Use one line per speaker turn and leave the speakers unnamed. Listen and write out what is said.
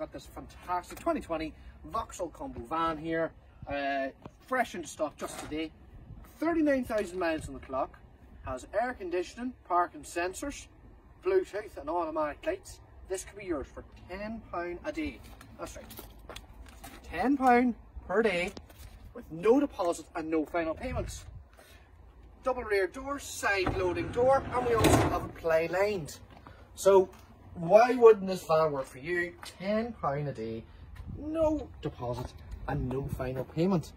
got this fantastic 2020 Vauxhall Combo van here, uh, fresh into stock just today. 39,000 miles on the clock, has air conditioning, parking sensors, Bluetooth and automatic lights. This could be yours for £10 a day. That's right. £10 per day with no deposit and no final payments. Double rear door, side loading door, and we also have a play lanes. So why wouldn't this van work for you? £10 a day, no deposit and no final payment.